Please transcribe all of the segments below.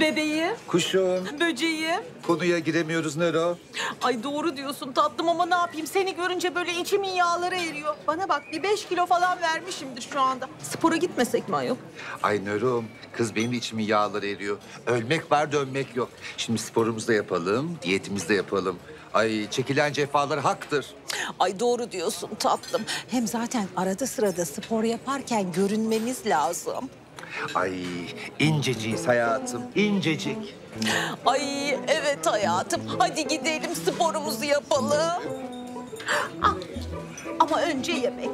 Bebeğim, Kuşum. böceğim. Konuya giremiyoruz Nero. Ay doğru diyorsun tatlım ama ne yapayım? Seni görünce böyle içimin yağları eriyor. Bana bak bir beş kilo falan vermişimdir şu anda. Spora gitmesek mi ayol? Ay Nero'm, kız benim içimin yağları eriyor. Ölmek var dönmek yok. Şimdi sporumuzu da yapalım, diyetimizi de yapalım. Ay çekilen cefalar haktır. Ay doğru diyorsun tatlım. Hem zaten arada sırada spor yaparken görünmemiz lazım. Ay inceciyiz hayatım, incecik. Ay evet hayatım. Hadi gidelim sporumuzu yapalım. Ah, Ama önce yemek.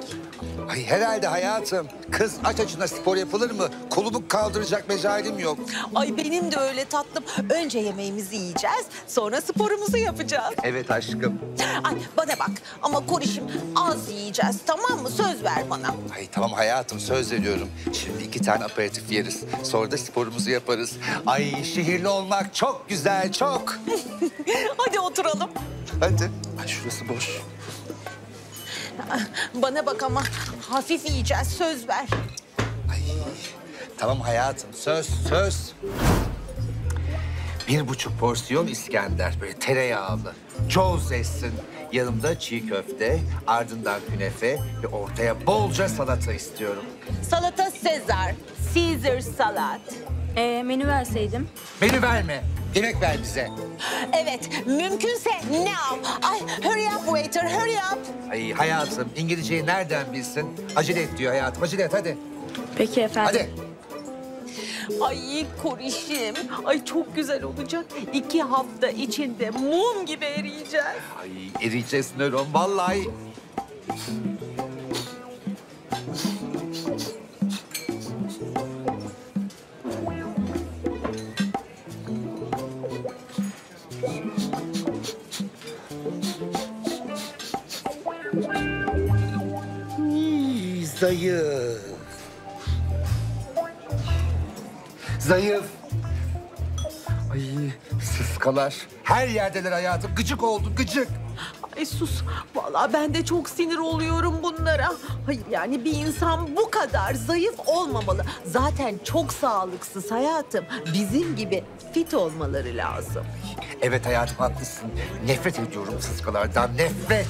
Ay herhalde hayatım. Kız aç açına spor yapılır mı? Kolumu kaldıracak mecalim yok. Ay benim de öyle tatlım. Önce yemeğimizi yiyeceğiz, sonra sporumuzu yapacağız. Evet aşkım. Ay bana bak ama Korişim az yiyeceğiz tamam mı? Söz ver bana. Ay tamam hayatım söz veriyorum. Şimdi iki tane aperatif yeriz. Sonra da sporumuzu yaparız. Ay şehirli olmak çok güzel çok. Hadi oturalım. Hadi. Ay şurası boş. Bana bak ama hafif yiyeceğiz söz ver. Ay, tamam hayatım söz söz. Bir buçuk porsiyon İskender böyle tereyağlı. Çok zessin. Yanımda çiğ köfte, ardından künefe ve ortaya bolca salata istiyorum. Salata Sezar. Caesar salat. Ee, menü verseydim. Menü verme. Yemek ver bize. Evet mümkünse now. Ay hurry up waiter hurry up. Ay hayatım İngilizceyi nereden bilsin? Acele et diyor hayatım. Acele et hadi. Peki efendim. Hadi. Ay Korişim. Ay çok güzel olacak. İki hafta içinde mum gibi eriyeceğiz. Ay eriyeceğiz nöron vallahi. Zayıf. Zayıf. Ay sıskalar. Her yerdeler hayatım. Gıcık oldu gıcık. Ay sus. Vallahi ben de çok sinir oluyorum bunlara. Hayır yani bir insan bu kadar zayıf olmamalı. Zaten çok sağlıksız hayatım. Bizim gibi fit olmaları lazım. Evet hayatım haklısın. Nefret ediyorum sıskalardan. Nefret.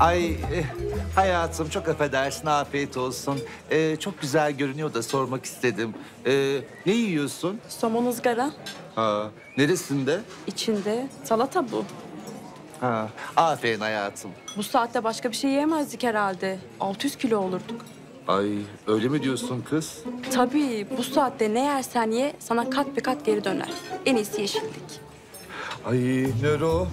Ay eh, hayatım çok affedersin afiyet olsun. Eh, çok güzel görünüyor da sormak istedim. Eh, ne yiyorsun? Somon ızgara. Ha, neresinde? içinde salata bu. Ha, aferin hayatım. Bu saatte başka bir şey yiyemezdik herhalde. 600 kilo olurduk. Ay öyle mi diyorsun kız? Tabii bu saatte ne yersen ye sana kat bir kat geri döner. En iyisi yeşillik. Ay Nero.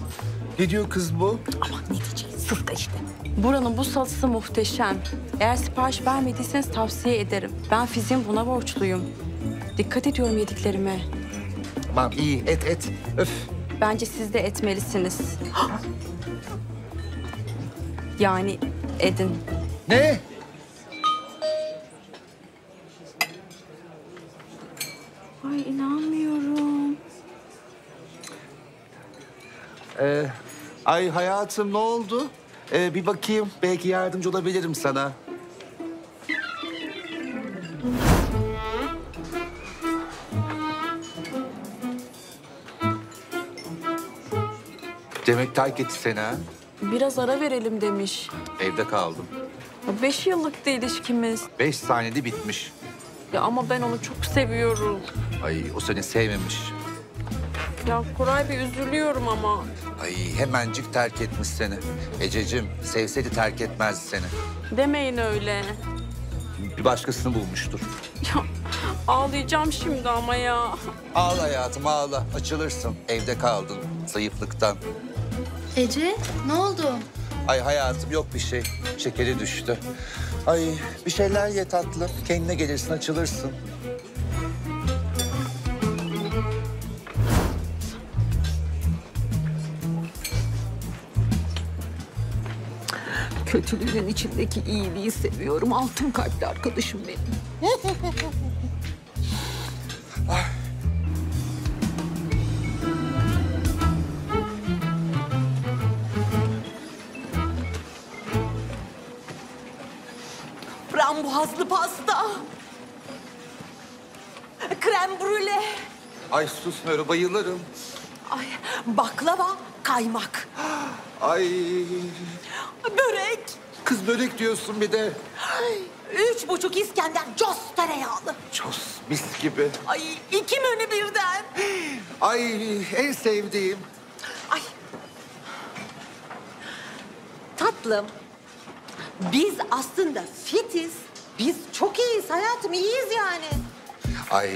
Ne diyor kız bu? Aman ne diyeceğiz? Sus da işte. Buranın bu salatası muhteşem. Eğer sipariş vermediyseniz tavsiye ederim. Ben fiziğim buna borçluyum. Dikkat ediyorum yediklerime. Tamam iyi et et. Öf. Bence siz de etmelisiniz. yani edin. Ne? Ay inanmıyorum. Ee, ay hayatım ne oldu? Ee, bir bakayım. Belki yardımcı olabilirim sana. Demek terk etti seni ha? Biraz ara verelim demiş. Evde kaldım. Ya Beş yıllıktı ilişkimiz. Beş saniyede bitmiş. Ya ama ben onu çok seviyorum. Ay o seni sevmemiş. Ya Koray Bey üzülüyorum ama. Ay hemencik terk etmiş seni. Ececiğim sevseydi terk etmezdi seni. Demeyin öyle. Bir başkasını bulmuştur. Ya ağlayacağım şimdi ama ya. Ağla hayatım ağla. Açılırsın. Evde kaldın zayıflıktan. Ece ne oldu? Ay hayatım yok bir şey. Şekeri düştü. Ay bir şeyler ye tatlı. Kendine gelirsin açılırsın. Kötülüğün içindeki iyiliği seviyorum. Altın kalpli arkadaşım benim. boğazlı pasta. Krem brûle. Ay sus bayılırım. Ay, baklava, kaymak. Ay Börek. kız börek diyorsun bir de. Ay, Üç buçuk İskender cos tereyağlı. Ços mis gibi. Ay iki menü birden. Ay en sevdiğim. Ay. Tatlım. Biz aslında fitiz. Biz çok iyiyiz hayatım, iyiyiz yani. Ay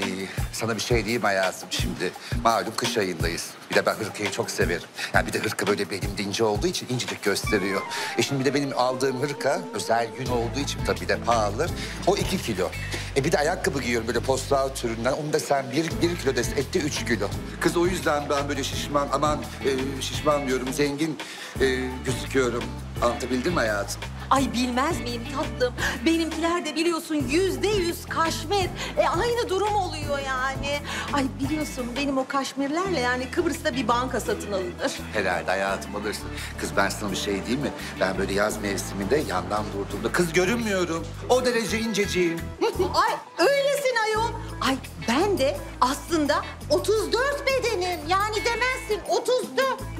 sana bir şey diyeyim hayatım şimdi. Malum kış ayındayız. Bir de ben hırkayı çok severim. Yani bir de hırka böyle benim ince olduğu için incecik gösteriyor. E şimdi bir de benim aldığım hırka özel gün olduğu için tabii de pahalı. O iki kilo. E bir de ayakkabı giyiyorum böyle postal türünden. Onu da sen bir, bir kilo desin etti üç kilo. Kız o yüzden ben böyle şişman aman e, şişman diyorum zengin e, gözüküyorum. Anlatabildim mi hayatım? Ay bilmez miyim tatlım? Benimkiler de biliyorsun yüzde yüz kaşmir. E aynı durum oluyor yani. Ay biliyorsun benim o kaşmirlerle yani Kıbrıs'ta bir banka satın alınır. Herhalde hayatım alırsın. Kız ben sana bir şey diyeyim mi? Ben böyle yaz mevsiminde yandan durduğumda kız görünmüyorum. O derece inceciyim. Ay öylesin ayol. Ay ben de aslında 34 bedenim. Yani demezsin 34.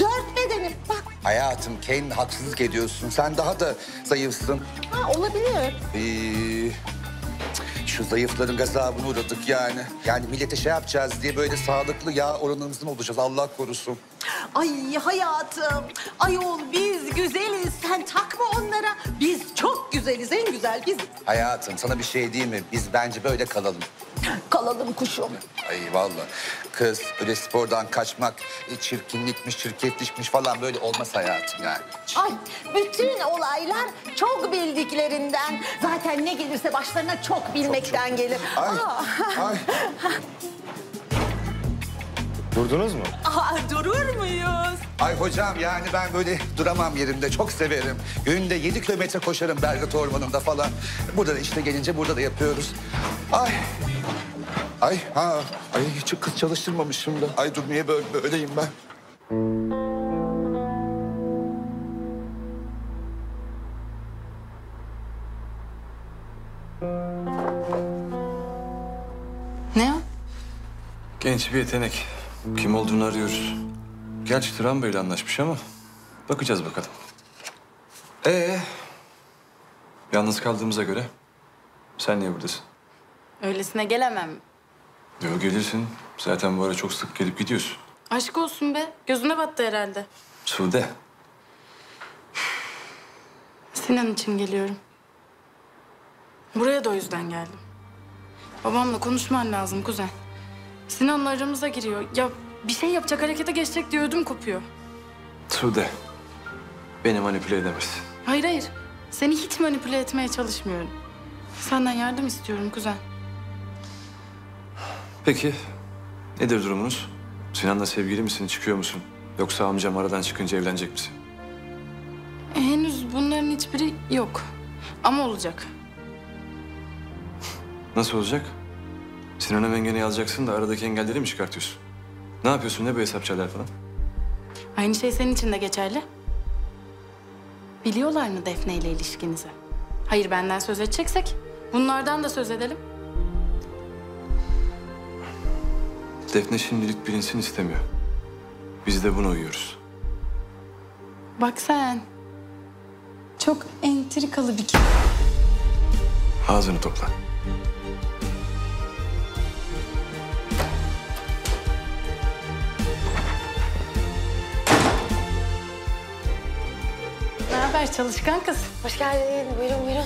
34 bedenim. Bak Hayatım kendine haksızlık ediyorsun. Sen daha da zayıfsın. ha, olabilir. Ee, şu zayıfların gazabını uğradık yani. Yani millete şey yapacağız diye böyle sağlıklı yağ oranımızdan olacağız. Allah korusun. Ay hayatım. Ayol biz güzeliz. Sen takma onlara. Biz çok güzeliz. En güzel biz. Hayatım sana bir şey diyeyim mi? Biz bence böyle kalalım. Kalalım kuşum. Ay vallahi kız öyle spordan kaçmak, e, çirkinlikmiş, çirkeflikmiş falan böyle olmaz hayatım yani. Ay bütün olaylar çok bildiklerinden. Zaten ne gelirse başlarına çok bilmekten gelir. Ay, Aa, ay. Durdunuz mu? aa, durur muyuz? Ay hocam yani ben böyle duramam yerimde. Çok severim. Günde yedi kilometre koşarım Belgrad Ormanı'nda falan. Burada da işte gelince burada da yapıyoruz. Ay. Ay ha. Ay hiç kız çalıştırmamışım da. Ay dur niye böyle böyleyim ben? Genç bir yetenek. Kim olduğunu arıyoruz. Gerçi Turan Bey'le anlaşmış ama bakacağız bakalım. Ee, yalnız kaldığımıza göre sen niye buradasın? Öylesine gelemem. Yok gelirsin. Zaten bu ara çok sık gelip gidiyorsun. Aşk olsun be. Gözüne battı herhalde. Sude. Sinan için geliyorum. Buraya da o yüzden geldim. Babamla konuşman lazım kuzen. Sinan'la aramıza giriyor. Ya bir şey yapacak, harekete geçecek diye ödüm kopuyor. Sude. Beni manipüle edemezsin. Hayır hayır. Seni hiç manipüle etmeye çalışmıyorum. Senden yardım istiyorum kuzen. Peki nedir durumunuz? Sinan'la sevgili misin, çıkıyor musun? Yoksa amcam aradan çıkınca evlenecek misin? E, henüz bunların hiçbiri yok. Ama olacak. Nasıl olacak? Sinan'a mengene alacaksın da aradaki engelleri mi çıkartıyorsun? Ne yapıyorsun? Ne bu hesapçılar falan? Aynı şey senin için de geçerli. Biliyorlar mı Defne ile ilişkinizi? Hayır benden söz edeceksek bunlardan da söz edelim. Defne şimdilik bilinsin istemiyor. Biz de buna uyuyoruz. Bak sen. Çok entrikalı bir Ağzını topla. Haber çalışkan kız? Hoş geldin. Buyurun buyurun.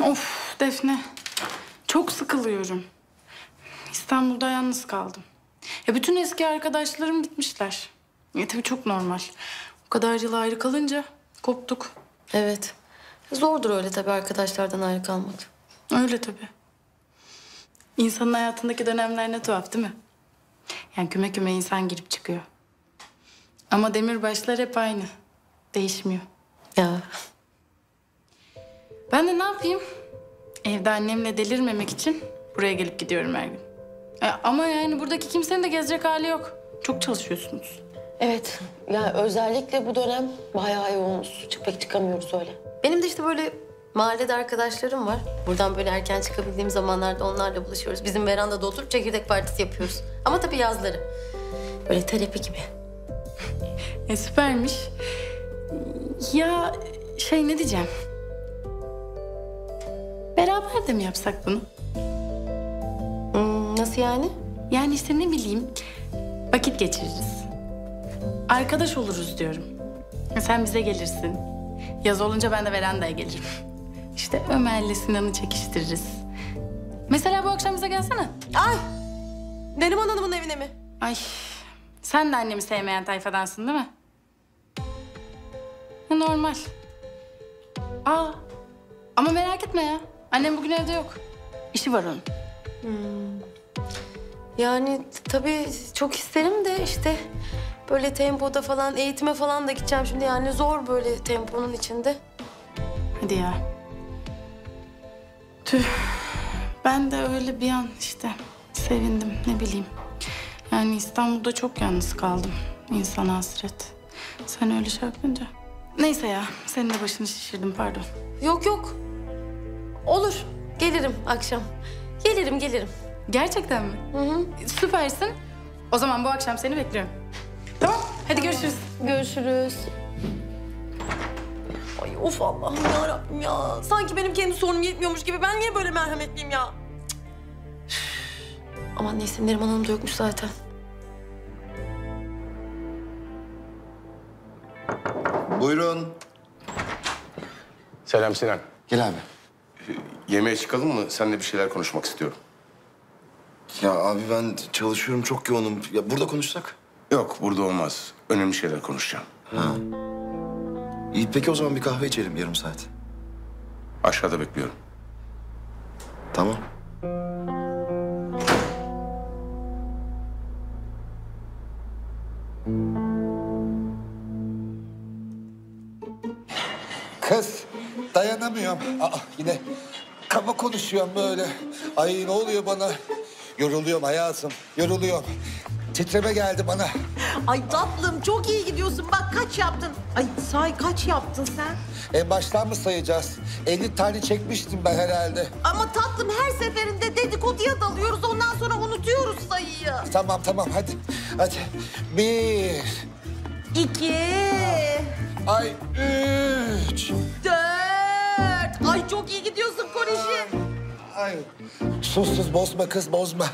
Of Defne. Çok sıkılıyorum. İstanbul'da yalnız kaldım. Ya bütün eski arkadaşlarım gitmişler. E tabii çok normal. O kadar yıl ayrı kalınca koptuk. Evet. Zordur öyle tabii arkadaşlardan ayrı kalmak. Öyle tabii. İnsanın hayatındaki dönemler ne tuhaf değil mi? Yani küme küme insan girip çıkıyor. Ama demirbaşlar hep aynı. Değişmiyor. Ya Ben de ne yapayım? Evde annemle delirmemek için buraya gelip gidiyorum her gün. E, ama yani buradaki kimsenin de gezecek hali yok. Çok çalışıyorsunuz. Evet. Ya özellikle bu dönem bayağı yoğunuz. Pek çıkamıyoruz öyle. Benim de işte böyle mahallede arkadaşlarım var. Buradan böyle erken çıkabildiğim zamanlarda onlarla buluşuyoruz. Bizim verandada oturup çekirdek partisi yapıyoruz. Ama tabii yazları. Böyle terapi gibi. E, süpermiş. Ya şey ne diyeceğim? Beraber de mi yapsak bunu? Hmm, nasıl yani? Yani işte ne bileyim vakit geçiririz. Arkadaş oluruz diyorum. Sen bize gelirsin. Yaz olunca ben de verandaya gelirim. İşte Ömer'le Sinan'ı çekiştiririz. Mesela bu akşam bize gelsene. Ay! Neriman Hanım'ın evine mi? Ay sen de annemi sevmeyen tayfadansın değil mi? Ya, Normal. Aa ama merak etme ya. Annem bugün evde yok. İşi var onun. Yani t- tabii çok isterim de işte böyle tempoda falan eğitime falan da gideceğim şimdi yani zor böyle temponun içinde. Hadi ya. Tüh. Ben de öyle bir an işte sevindim ne bileyim. Yani İstanbul'da çok yalnız kaldım. İnsan hasret. Sen öyle şey yapınca. Neyse ya senin de başını şişirdim pardon. Yok yok. Olur. Gelirim akşam. Gelirim gelirim. Gerçekten mi? Hı hı. Süpersin. O zaman bu akşam seni bekliyorum. Tamam hadi görüşürüz. Görüşürüz. Ay of Allah'ım ya Rabbim ya. Sanki benim kendi sorunum yetmiyormuş gibi. Ben niye böyle merhametliyim ya? Aman neyse Neriman Hanım da yokmuş zaten. Buyurun. Selam Sinan. Gel abi. Yemeğe çıkalım mı? Seninle bir şeyler konuşmak istiyorum. Ya abi ben çalışıyorum çok yoğunum. Ya burada konuşsak? Yok, burada olmaz. Önemli şeyler konuşacağım. İyi peki o zaman bir kahve içelim yarım saat. Aşağıda bekliyorum. Tamam. Kız dayanamıyorum. Aa, yine kaba konuşuyorum böyle. Ay ne oluyor bana? Yoruluyorum hayatım, yoruluyorum. Titreme geldi bana. Ay tatlım çok iyi gidiyorsun. Bak kaç yaptın. Ay say kaç yaptın sen? En baştan mı sayacağız? 50 tane çekmiştim ben herhalde. Ama tatlım her seferinde dedikoduya dalıyoruz. Ondan sonra unutuyoruz sayıyı. Tamam tamam hadi. Hadi. Bir. İki, Ay üç. dört. Ay çok iyi gidiyorsun Koreşi. Ay. Sus sus bozma kız bozma.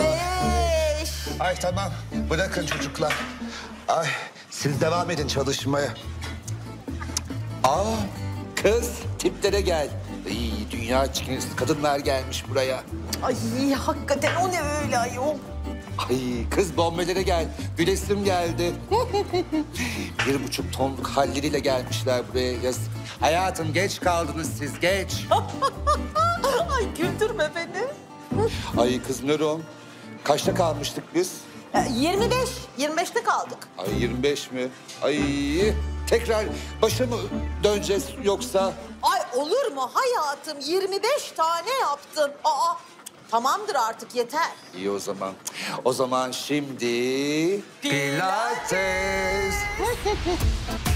Beş. Ay tamam bırakın çocuklar. Ay siz devam edin çalışmaya. Aa kız tiplere gel. Ay, dünya çikiniz kadınlar gelmiş buraya. Ay hakikaten o ne öyle ayol? Ay kız bombelere gel. Gülesim geldi. Bir buçuk tonluk halleriyle gelmişler buraya yaz. Hayatım geç kaldınız siz geç. Ay güldürme beni. Ay kız Nöron. Kaçta kalmıştık biz? Ee, 25, 25'te kaldık. Ay 25 mi? Ay tekrar başa mı döneceğiz yoksa? Ay olur mu hayatım 25 tane yaptın. Aa tamamdır artık yeter. İyi o zaman. O zaman şimdi Pilates.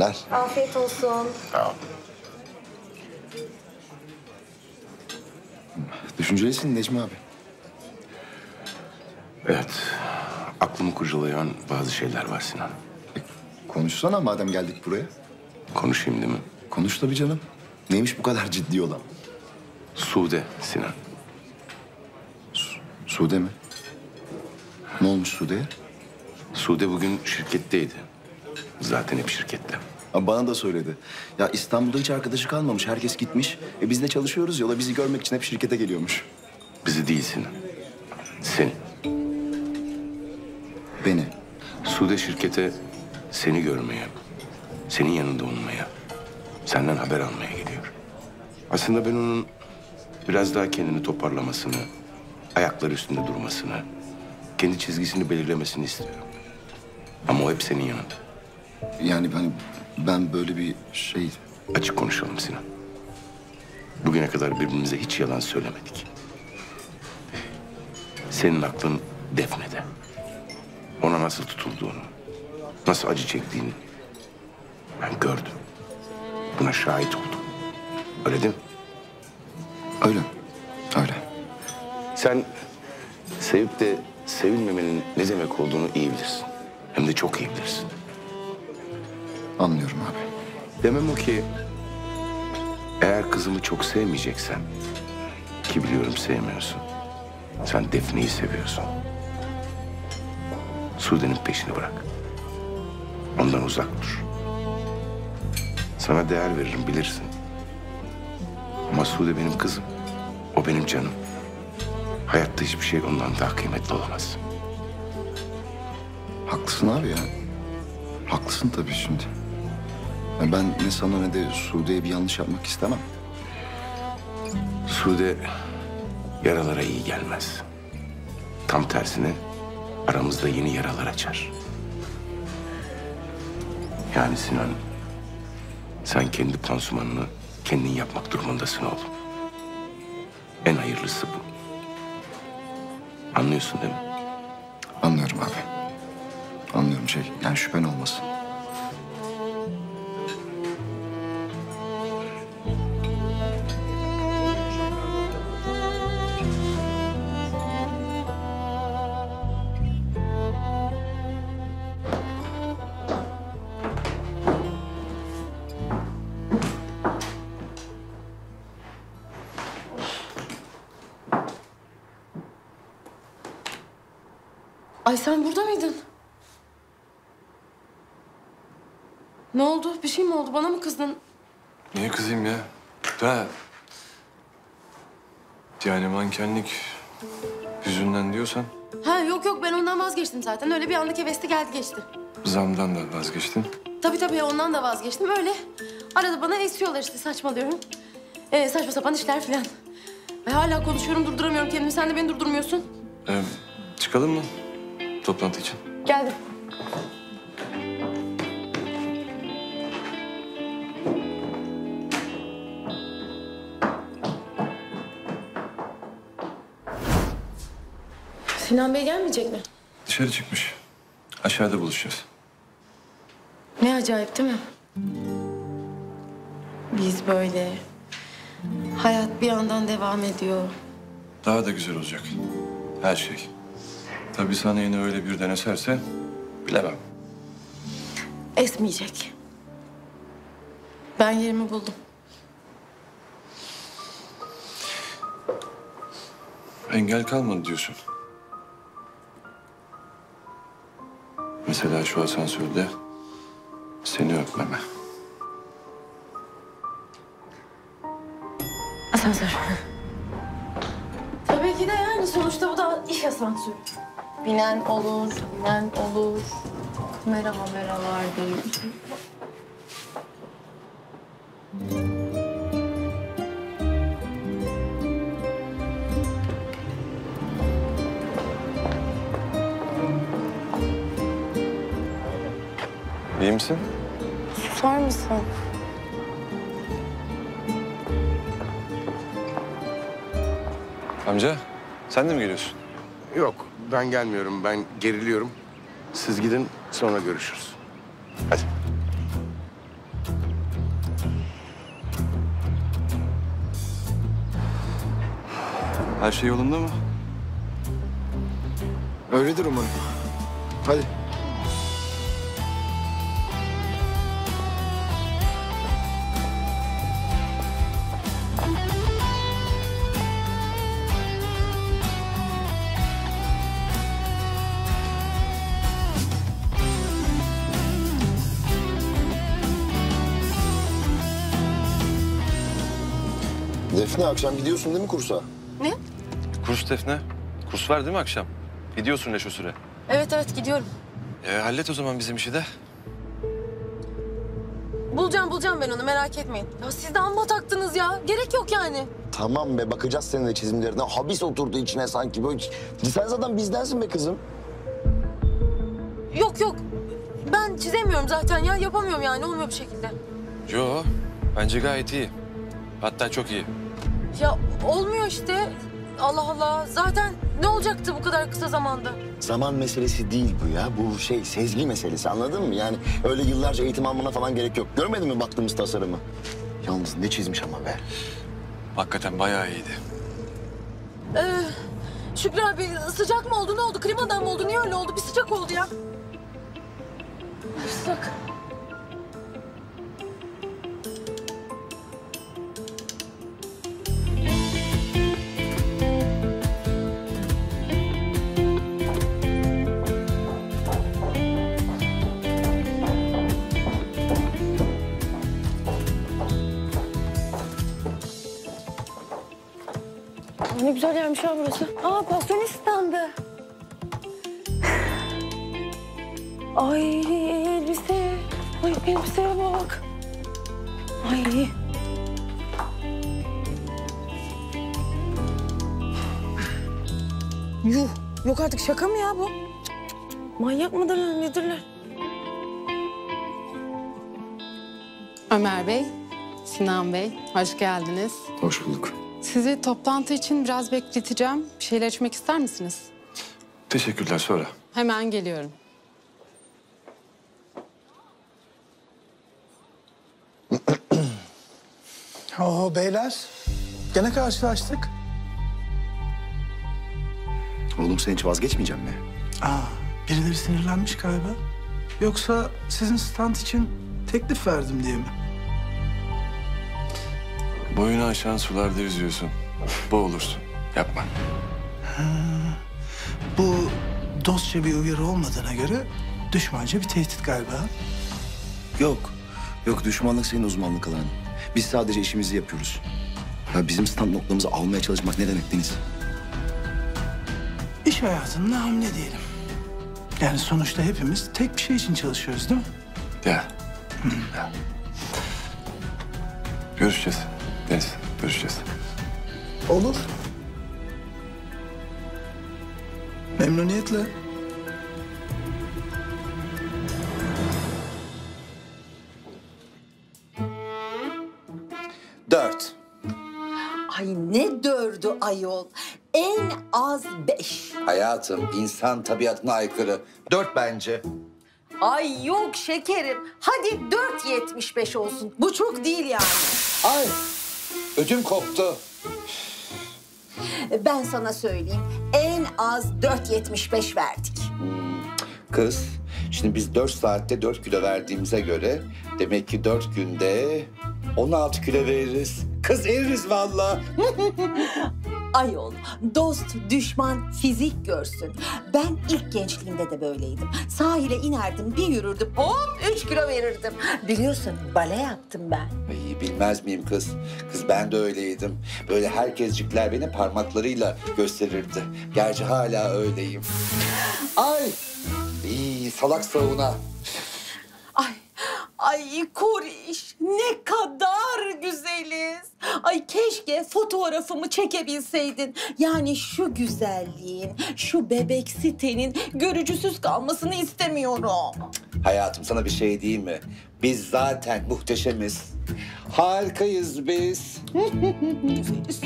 Teşekkürler. Afiyet olsun. Düşüncelisin Necmi abi. Evet. Aklımı kurcalayan bazı şeyler var Sinan. Konuşsana madem geldik buraya. Konuşayım değil mi? Konuş tabii canım. Neymiş bu kadar ciddi olan? Sude Sinan. Sude mi? Ne olmuş Sude'ye? Sude bugün şirketteydi. Zaten hep şirkette. Abi bana da söyledi. Ya İstanbul'da hiç arkadaşı kalmamış. Herkes gitmiş. E biz de çalışıyoruz yola bizi görmek için hep şirkete geliyormuş. Bizi değil Sinan. Seni. Beni. Sude şirkete seni görmeye, senin yanında olmaya, senden haber almaya geliyor. Aslında ben onun biraz daha kendini toparlamasını, ayakları üstünde durmasını, kendi çizgisini belirlemesini istiyorum. Ama o hep senin yanında. Yani ben ben böyle bir şey... Açık konuşalım Sinan. Bugüne kadar birbirimize hiç yalan söylemedik. Senin aklın Defne'de. Ona nasıl tutulduğunu, nasıl acı çektiğini ben gördüm. Buna şahit oldum. Öyle değil mi? Öyle. Öyle. Sen sevip de sevilmemenin ne demek olduğunu iyi bilirsin. Hem de çok iyi bilirsin. Anlıyorum abi. Demem o ki eğer kızımı çok sevmeyeceksen ki biliyorum sevmiyorsun. Sen Defne'yi seviyorsun. Sude'nin peşini bırak. Ondan uzak dur. Sana değer veririm bilirsin. Ama Sude benim kızım. O benim canım. Hayatta hiçbir şey ondan daha kıymetli olamaz. Haklısın abi ya. Haklısın tabii şimdi. Ben ne sana ne de Sude'ye bir yanlış yapmak istemem. Sude yaralara iyi gelmez. Tam tersine aramızda yeni yaralar açar. Yani Sinan, sen kendi pansumanını kendin yapmak durumundasın oğlum. En hayırlısı bu. Anlıyorsun değil mi? Anlıyorum abi. Anlıyorum şey. Yani şüphen olmasın. Sen burada mıydın? Ne oldu? Bir şey mi oldu? Bana mı kızdın? Niye kızayım ya? Da. Yani mankenlik yüzünden diyorsan Ha yok yok ben ondan vazgeçtim zaten. Öyle bir anlık hevesli geldi geçti. zamdan da vazgeçtin. Tabii tabii ondan da vazgeçtim. Öyle arada bana esiyorlar işte saçmalıyorum. Ee, saçma sapan işler falan. Ay, hala konuşuyorum durduramıyorum kendimi. Sen de beni durdurmuyorsun. Ee, çıkalım mı toplantı için? Geldim. Sinan Bey gelmeyecek mi? Dışarı çıkmış. Aşağıda buluşacağız. Ne acayip değil mi? Biz böyle. Hayat bir yandan devam ediyor. Daha da güzel olacak. Her şey. Tabii sana yine öyle birden eserse bilemem. Esmeyecek. Ben yerimi buldum. Engel kalmadı diyorsun. Mesela şu asansörde seni öpmeme. Asansör. Tabii ki de yani sonuçta bu da iş asansörü. Binen olur, binen olur. Kamera kamera vardır. İyi misin? Susar mısın? Amca sen de mi geliyorsun? Yok, ben gelmiyorum. Ben geriliyorum. Siz gidin sonra görüşürüz. Hadi. Her şey yolunda mı? Öyledir umarım. Hadi. Defne akşam gidiyorsun değil mi kursa? Ne? Kurs Defne. Kurs var değil mi akşam? Gidiyorsun leş o süre. Evet evet gidiyorum. E, hallet o zaman bizim işi de. Bulacağım bulacağım ben onu merak etmeyin. Ya siz de amma taktınız ya. Gerek yok yani. Tamam be bakacağız senin de çizimlerine. Habis oturdu içine sanki böyle. Sen zaten bizdensin be kızım. Yok yok. Ben çizemiyorum zaten ya. Yapamıyorum yani. Olmuyor bir şekilde. Yo, bence gayet iyi. Hatta çok iyi. Ya olmuyor işte. Allah Allah. Zaten ne olacaktı bu kadar kısa zamanda? Zaman meselesi değil bu ya. Bu şey sezgi meselesi anladın mı? Yani öyle yıllarca eğitim almana falan gerek yok. Görmedin mi baktığımız tasarımı? Yalnız ne çizmiş ama be. Hakikaten bayağı iyiydi. Ee, Şükrü abi sıcak mı oldu? Ne oldu? Klimadan mı oldu? Niye öyle oldu? Bir sıcak oldu ya. Sıcak. Ne güzel yermiş ya burası. Aa pasyonist standı. Ay elbise. Ay elbiseye bak. Ay. Yuh. Yok artık şaka mı ya bu? Cık, cık, cık. Manyak mıdırlar nedirler? Ömer Bey, Sinan Bey, hoş geldiniz. Hoş bulduk. Sizi toplantı için biraz bekleteceğim. Bir şeyler içmek ister misiniz? Teşekkürler sonra. Hemen geliyorum. Oo beyler. Gene karşılaştık. Oğlum sen hiç vazgeçmeyeceksin mi? Aa, birileri sinirlenmiş galiba. Yoksa sizin stand için teklif verdim diye mi? Boyunu aşan sularda yüzüyorsun. Boğulursun. Yapma. Bu dostça bir uyarı olmadığına göre düşmanca bir tehdit galiba. Yok. Yok düşmanlık senin uzmanlık alanın. Biz sadece işimizi yapıyoruz. Ya bizim stand noktamızı almaya çalışmak ne demek Deniz? İş hayatının hamle diyelim. Yani sonuçta hepimiz tek bir şey için çalışıyoruz değil mi? Ya. Ya. Görüşeceğiz. Deniz, görüşeceğiz. Olur. Memnuniyetle. Dört. Ay ne dördü ayol. En az beş. Hayatım insan tabiatına aykırı. Dört bence. Ay yok şekerim. Hadi dört yetmiş beş olsun. Bu çok değil yani. Ay ödüm koptu. Ben sana söyleyeyim. En az dört yetmiş beş verdik. Kız şimdi biz dört saatte dört kilo verdiğimize göre demek ki dört günde 16 kilo veririz. Kız eririz vallahi. Ayol, dost, düşman fizik görsün. Ben ilk gençliğimde de böyleydim. Sahile inerdim, bir yürürdüm, hop üç kilo verirdim. Biliyorsun bale yaptım ben. Ay, bilmez miyim kız? Kız ben de öyleydim. Böyle herkescikler beni parmaklarıyla gösterirdi. Gerçi hala öyleyim. Ay! İyi, salak savuna. Ay, Koriş ne kadar güzeliz. Ay keşke fotoğrafımı çekebilseydin. Yani şu güzelliğin, şu bebeksi tenin görücüsüz kalmasını istemiyorum. Hayatım sana bir şey diyeyim mi? Biz zaten muhteşemiz. Harikayız biz. Güzeliz.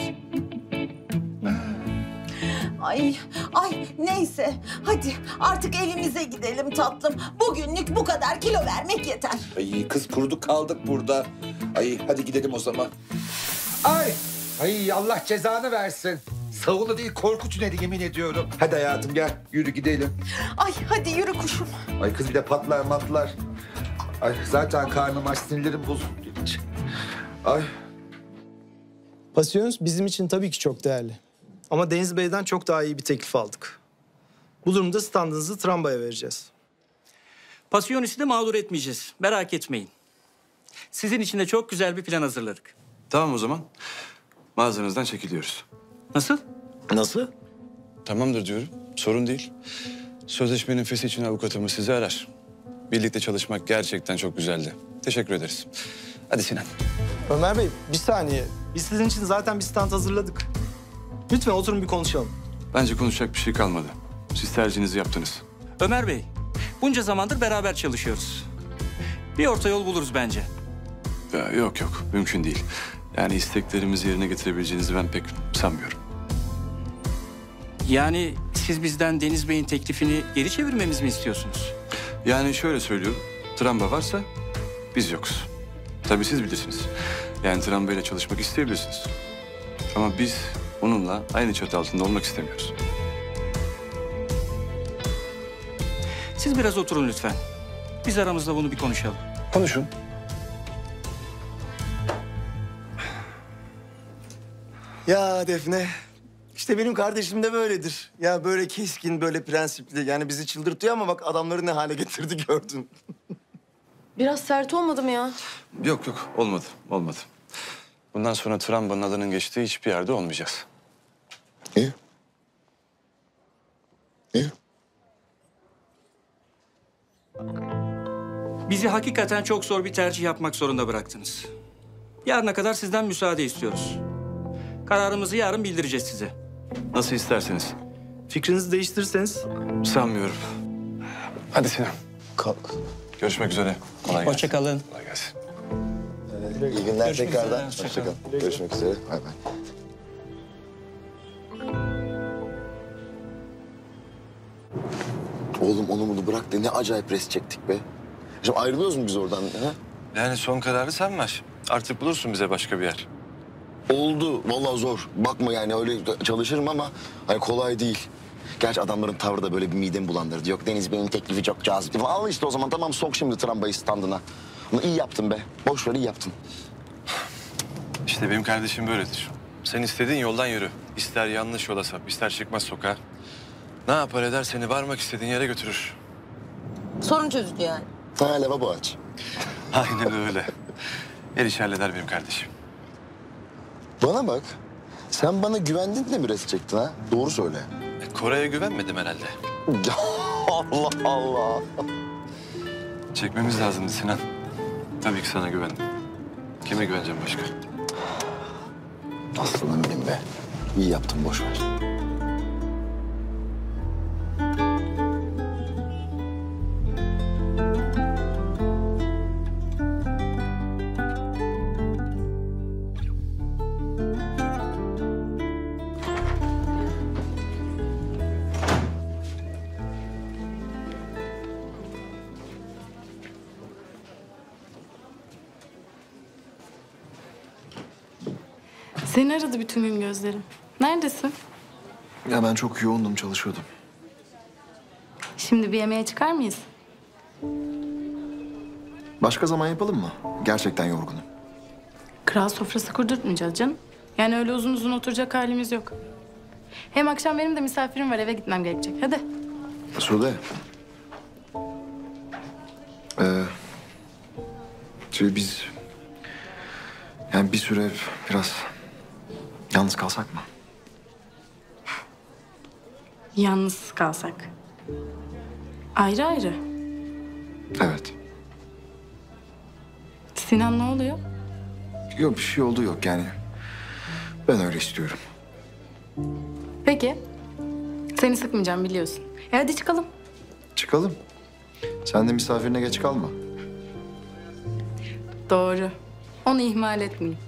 Ay, ay neyse. Hadi artık evimize gidelim tatlım. Bugünlük bu kadar kilo vermek yeter. Ay kız kuruduk kaldık burada. Ay hadi gidelim o zaman. Ay! Ay Allah cezanı versin. Savunu değil korku tüneli yemin ediyorum. Hadi hayatım gel yürü gidelim. Ay hadi yürü kuşum. Ay kız bir de patlar matlar. Ay zaten karnım aç sinirlerim bozuldu. Ay Pasiyonuz bizim için tabii ki çok değerli. Ama Deniz Bey'den çok daha iyi bir teklif aldık. Bu durumda standınızı Tramba'ya vereceğiz. Pasiyonist'i de mağdur etmeyeceğiz. Merak etmeyin. Sizin için de çok güzel bir plan hazırladık. Tamam o zaman. Mağazanızdan çekiliyoruz. Nasıl? Nasıl? Tamamdır diyorum. Sorun değil. Sözleşmenin feshi için avukatımız sizi arar. Birlikte çalışmak gerçekten çok güzeldi. Teşekkür ederiz. Hadi Sinan. Ömer Bey bir saniye. Biz sizin için zaten bir stand hazırladık. Lütfen oturun bir konuşalım. Bence konuşacak bir şey kalmadı. Siz tercihinizi yaptınız. Ömer Bey, bunca zamandır beraber çalışıyoruz. Bir orta yol buluruz bence. Ya, yok yok mümkün değil. Yani isteklerimizi yerine getirebileceğinizi ben pek sanmıyorum. Yani siz bizden Deniz Bey'in teklifini geri çevirmemiz mi istiyorsunuz? Yani şöyle söylüyorum. Tramba varsa biz yokuz. Tabii siz bilirsiniz. Yani Tramba ile çalışmak isteyebilirsiniz. Ama biz onunla aynı çatı altında olmak istemiyoruz. Siz biraz oturun lütfen. Biz aramızda bunu bir konuşalım. Konuşun. Ya Defne, işte benim kardeşim de böyledir. Ya böyle keskin, böyle prensipli. Yani bizi çıldırtıyor ama bak adamları ne hale getirdi gördün. Biraz sert olmadım ya. Yok yok olmadı olmadı. Bundan sonra Tramba'nın adının geçtiği hiçbir yerde olmayacağız. İyi. İyi. Bizi hakikaten çok zor bir tercih yapmak zorunda bıraktınız. Yarına kadar sizden müsaade istiyoruz. Kararımızı yarın bildireceğiz size. Nasıl isterseniz. Fikrinizi değiştirirseniz Sanmıyorum. Hadi Sinan. kalk. Görüşmek üzere. Kolay gelsin. Hoşça kalın. Kolay gelsin. İyi günler Görüşmek tekrardan. üzere, hoşça Hoşçakalın. Görüşmek üzere. Bay bay. Oğlum onu bunu bırak da ne acayip res çektik be. Şimdi ayrılıyoruz mu biz oradan? Ha? Yani son kararı sen ver. Artık bulursun bize başka bir yer. Oldu. Vallahi zor. Bakma yani öyle çalışırım ama hani kolay değil. Gerçi adamların tavrı da böyle bir midemi bulandırdı. Yok Deniz Bey'in teklifi çok cazip. Al işte o zaman tamam sok şimdi tramvayı standına. Ama iyi yaptın be. Boş ver iyi yaptın. İşte benim kardeşim böyledir. Sen istediğin yoldan yürü. İster yanlış yola sap, ister çıkmaz sokağa. Ne yapar eder seni varmak istediğin yere götürür. Sorun çözücü yani. Ha lavabo aç. Aynen öyle. El işi halleder benim kardeşim. Bana bak. Sen bana güvendin de mi res çektin ha? Doğru söyle. E, Koray'a güvenmedim herhalde. Allah Allah. Çekmemiz lazımdı Sinan. Tabii ki sana güvendim. Kime güveneceğim başka? Aslanım benim be. İyi yaptın boş ver. Seni aradı bütün gün gözlerim. Neredesin? Ya ben çok yoğundum, çalışıyordum. Şimdi bir yemeğe çıkar mıyız? Başka zaman yapalım mı? Gerçekten yorgunum. Kral sofrası kurdurtmayacağız canım. Yani öyle uzun uzun oturacak halimiz yok. Hem akşam benim de misafirim var eve gitmem gerekecek. Hadi. Sude. Ee, şey biz... Yani bir süre biraz yalnız kalsak mı? Yalnız kalsak. Ayrı ayrı. Evet. Sinan ne oluyor? Yok bir şey oldu yok yani. Ben öyle istiyorum. Peki. Seni sıkmayacağım biliyorsun. E hadi çıkalım. Çıkalım. Sen de misafirine geç kalma. Doğru. Onu ihmal etmeyeyim.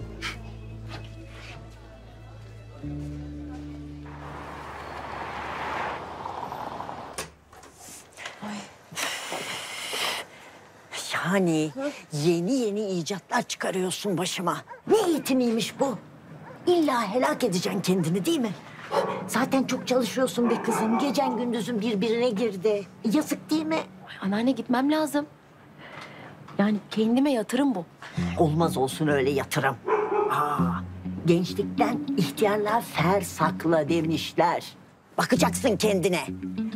Yani yeni yeni icatlar çıkarıyorsun başıma. Ne eğitimiymiş bu? illa helak edeceksin kendini değil mi? Zaten çok çalışıyorsun be kızım. Gecen gündüzün birbirine girdi. Yazık değil mi? Anneanne gitmem lazım. Yani kendime yatırım bu. Olmaz olsun öyle yatırım. Aa, gençlikten ihtiyarlar fer sakla demişler. Bakacaksın kendine.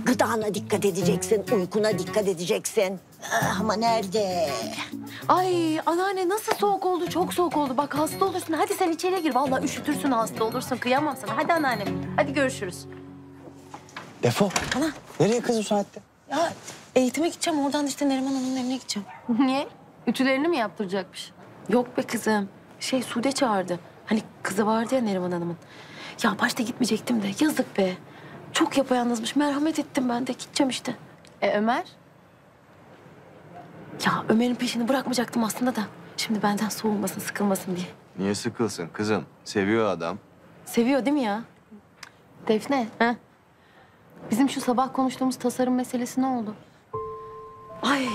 Gıdana dikkat edeceksin, uykuna dikkat edeceksin. Ah, Ama nerede? Ay anneanne nasıl soğuk oldu? Çok soğuk oldu. Bak hasta olursun. Hadi sen içeri gir. Vallahi üşütürsün hasta olursun. Kıyamam sana. Hadi anneanne. Hadi görüşürüz. Defo. Ana. Nereye kız bu saatte? Ya eğitime gideceğim. Oradan da işte Neriman Hanım'ın evine gideceğim. Niye? Ütülerini mi yaptıracakmış? Yok be kızım. Şey Sude çağırdı. Hani kızı vardı ya Neriman Hanım'ın. Ya başta gitmeyecektim de yazık be. Çok yapayalnızmış. Merhamet ettim ben de. Gideceğim işte. E Ömer? Ya Ömer'in peşini bırakmayacaktım aslında da. Şimdi benden soğumasın, sıkılmasın diye. Niye sıkılsın kızım? Seviyor adam. Seviyor değil mi ya? Defne, ha? Bizim şu sabah konuştuğumuz tasarım meselesi ne oldu? Ay,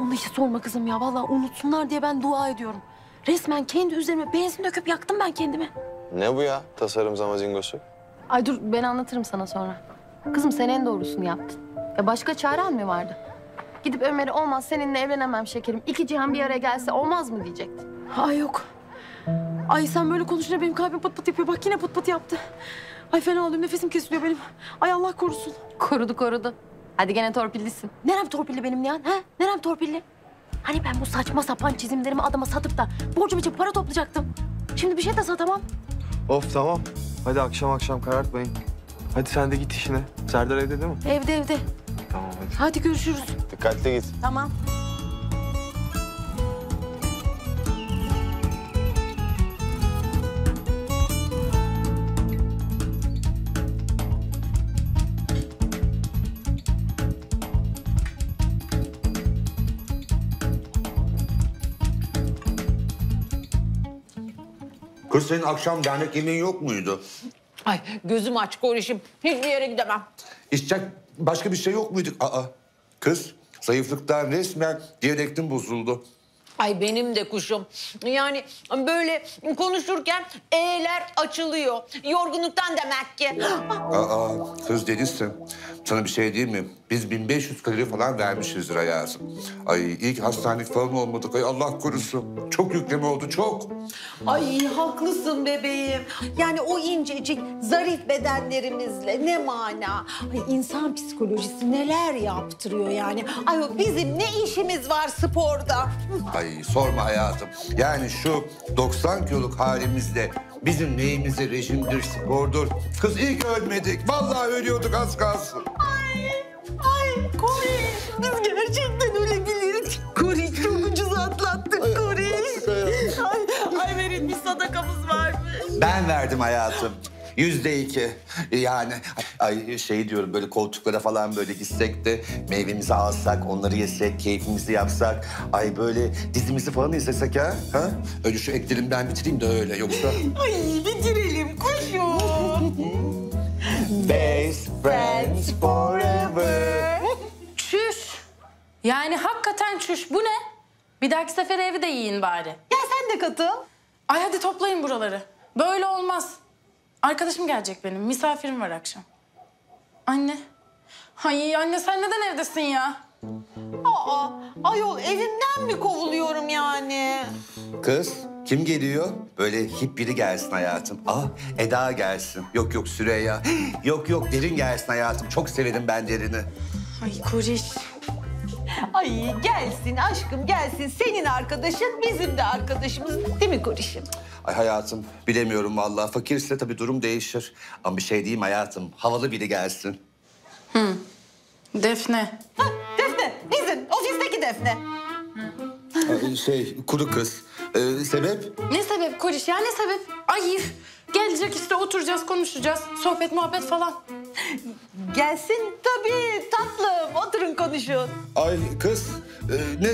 onu hiç sorma kızım ya. Vallahi unutsunlar diye ben dua ediyorum. Resmen kendi üzerime benzin döküp yaktım ben kendimi. Ne bu ya tasarım zamazingosu? Ay dur ben anlatırım sana sonra. Kızım sen en doğrusunu yaptın. Ya başka çaren mi vardı? Gidip Ömer'e olmaz seninle evlenemem şekerim. İki cihan bir araya gelse olmaz mı diyecektin. Ay yok. Ay sen böyle konuşunca benim kalbim pıt pıt yapıyor. Bak yine pıt pıt yaptı. Ay fena oldum nefesim kesiliyor benim. Ay Allah korusun. Korudu korudu. Hadi gene torpillisin. Nerem torpilli benim Nihan? Ha? Nerem torpilli? Hani ben bu saçma sapan çizimlerimi adama satıp da borcum için para toplayacaktım. Şimdi bir şey de satamam. Of tamam. Hadi akşam akşam karartmayın. Hadi sen de git işine. Serdar evde değil mi? Evde evde. Tamam hadi. Hadi görüşürüz. Dikkatli git. Tamam. Kız senin akşam dernek yemeğin yok muydu? Ay gözüm aç korişim. Hiçbir yere gidemem. İçecek başka bir şey yok muydu? Aa, kız zayıflıktan resmen diyalektin bozuldu. Ay benim de kuşum. Yani böyle konuşurken e'ler açılıyor. Yorgunluktan demek ki. Aa, kız delisin. Sana bir şey diyeyim mi? Biz 1500 kalori falan vermişizdir hayatım. Ay ilk hastanelik falan olmadık. Ay Allah korusun. Çok yükleme oldu çok. Ay haklısın bebeğim. Yani o incecik, zarif bedenlerimizle ne mana. Ay insan psikolojisi neler yaptırıyor yani. Ay bizim ne işimiz var sporda? Ay sorma hayatım. Yani şu 90 kiloluk halimizde bizim neyimize rejimdir, spordur. Kız iyi ki ölmedik. Vallahi ölüyorduk az kalsın. Ay Kori, biz gerçekten ölebiliriz. Kori çok ucuz atlattık Kori. Ay, ay verin bir sadakamız var mı? Ben verdim hayatım. Yüzde iki. Yani ay şey diyorum böyle koltuklara falan böyle gitsek de meyvemizi alsak, onları yesek, keyfimizi yapsak. Ay böyle dizimizi falan izlesek ha? ha? Önce şu eklerimden bitireyim de öyle yoksa. Ay bitirelim kuşum. Best friends forever. Çüş. Yani hakikaten çüş. Bu ne? Bir dahaki sefer evi de yiyin bari. Gel sen de katıl. Ay hadi toplayın buraları. Böyle olmaz. Arkadaşım gelecek benim. Misafirim var akşam. Anne. Ay anne sen neden evdesin ya? Aa, ayol evimden mi kovuluyorum yani? Kız kim geliyor? Böyle hip biri gelsin hayatım. Ah Eda gelsin. Yok yok Süreyya. Yok yok Derin gelsin hayatım. Çok severim ben Derin'i. Ay Koriş. Ay gelsin aşkım gelsin. Senin arkadaşın bizim de arkadaşımız değil mi Korişim? Ay hayatım bilemiyorum vallahi. Fakirse tabii durum değişir. Ama bir şey diyeyim hayatım. Havalı biri gelsin. Defne. Ha, Defne bizim ofisteki Defne. Ay, şey kuru kız. Ee, sebep? Ne sebep Koriş ya ne sebep? Ay gelecek işte oturacağız konuşacağız. Sohbet muhabbet falan. Gelsin tabii tatlım oturun konuşun. Ay kız e, ne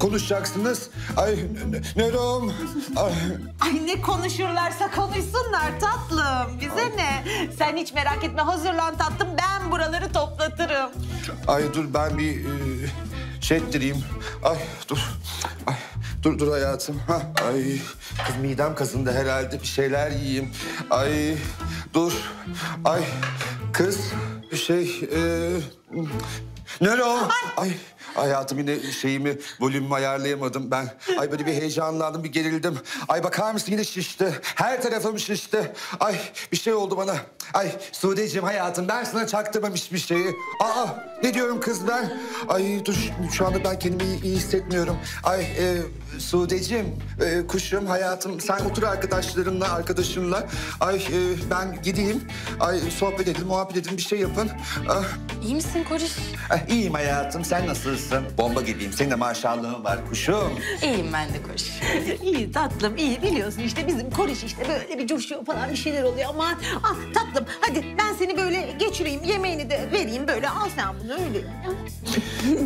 konuşacaksınız? Ay ne- Nerom. Ay, Ay ne konuşurlarsa konuşsunlar tatlım. Bize ne? Sen hiç merak etme hazırlan tatlım ben buraları toplatırım. ay dur ben bir e, şey ettireyim. Ay dur. Ay Dur dur hayatım. Ha, ay kız midem kazındı herhalde. Bir şeyler yiyeyim. Ay dur. Ay kız bir şey. E, ne o? Ay hayatım yine şeyimi volümümü ayarlayamadım ben. Ay böyle bir heyecanlandım bir gerildim. Ay bakar mısın yine şişti. Her tarafım şişti. Ay bir şey oldu bana. Ay Sude'ciğim hayatım ben sana çaktırmamış bir şeyi. Aa ne diyorum kız ben? Ay dur şu anda ben kendimi iyi, iyi hissetmiyorum. Ay e, Sude'ciğim e, kuşum hayatım sen otur arkadaşlarınla arkadaşınla. Ay e, ben gideyim. Ay sohbet edelim muhabbet edelim bir şey yapın. Ah. İyi misin Koriş? Ah, iyiyim hayatım. Sen nasılsın? Bomba gibiyim. Senin de maşallahın var kuşum. İyiyim ben de Koriş. iyi tatlım iyi biliyorsun işte bizim Koriş işte böyle bir coşuyor falan bir şeyler oluyor aman. Ah tatlım hadi ben seni böyle geçireyim yemeğini de vereyim böyle al sen bunu öyle.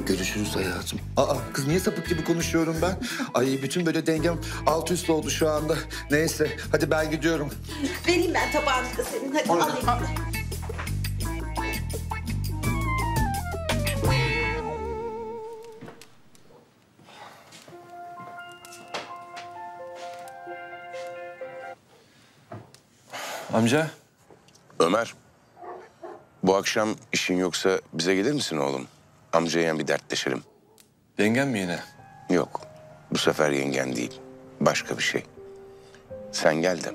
Görüşürüz hayatım. Aa kız niye sapık gibi konuşuyorum ben? Ay bütün böyle dengem alt üst oldu şu anda. Neyse hadi ben gidiyorum. Vereyim ben tabağını da senin hadi al. Amca. Ömer. Bu akşam işin yoksa bize gelir misin oğlum? Amcaya bir dertleşelim. Yengen mi yine? Yok. Bu sefer yengen değil. Başka bir şey. Sen gel de.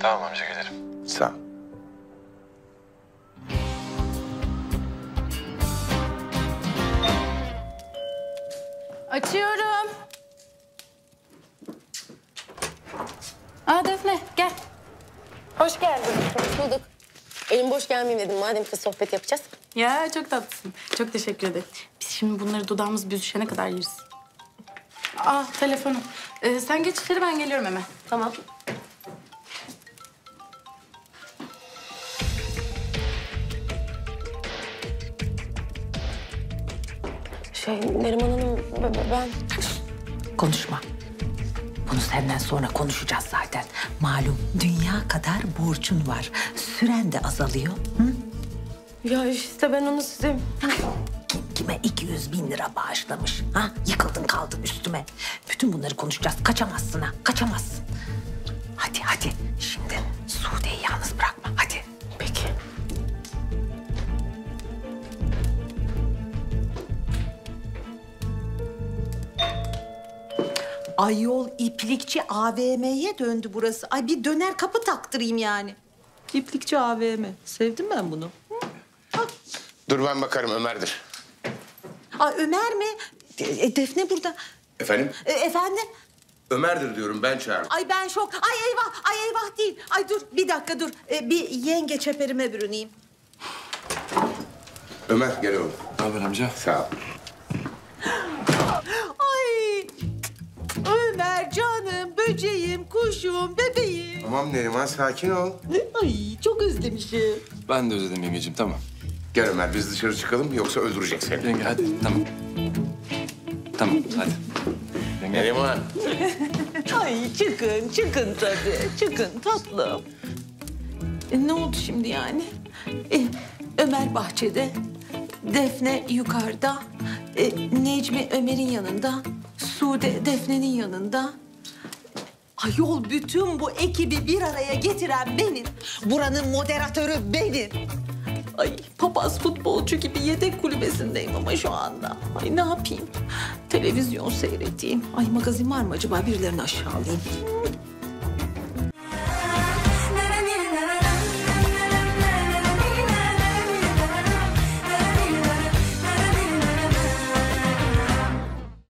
Tamam amca gelirim. Sağ ol. Açıyorum. Aa Defne gel. Hoş geldin. Hoş bulduk. Elim boş gelmeyeyim dedim. Madem ki sohbet yapacağız. Ya çok tatlısın. Çok teşekkür ederim. Biz şimdi bunları dudağımız büzüşene kadar yeriz. Ah telefonum. Ee, sen geç içeri ben geliyorum hemen. Tamam. Şey Neriman Hanım ben... Konuşma. Bunu senden sonra konuşacağız zaten. Malum dünya kadar borcun var. Süren de azalıyor. Hı? Ya işte ben onu size... Kim kime 200 bin lira bağışlamış? Ha? Yıkıldın kaldın üstüme. Bütün bunları konuşacağız. Kaçamazsın ha. Kaçamazsın. Hadi hadi. Şimdi Sude'yi yalnız bırakma. Ayol iplikçi AVM'ye döndü burası. Ay bir döner kapı taktırayım yani. İplikçi AVM. Sevdim ben bunu. Dur ben bakarım Ömer'dir. Ay Ömer mi? E, Defne burada. Efendim? E, efendim? Ömer'dir diyorum ben çağırdım. Ay ben şok. Ay eyvah, ay eyvah değil. Ay dur bir dakika dur. E, bir yenge çeperime bürüneyim. Ömer gel oğlum. Ne haber amca? Sağ ol. Ömer canım, böceğim, kuşum, bebeğim. Tamam Neriman sakin ol. Ay çok özlemişim. Ben de özledim yengeciğim tamam. Gel Ömer biz dışarı çıkalım yoksa öldürecek seni. Yenge hadi tamam. Tamam hadi. Yenge. Neriman. Ay çıkın, çıkın tabii. Çıkın tatlım. E, ne oldu şimdi yani? E, Ömer bahçede, Defne yukarıda, e, Necmi Ömer'in yanında, Sude Defne'nin yanında. Ayol bütün bu ekibi bir araya getiren benim. Buranın moderatörü benim. Ay papaz futbolcu gibi yedek kulübesindeyim ama şu anda. Ay ne yapayım? Televizyon seyredeyim. Ay magazin var mı acaba? Birilerini aşağılayayım.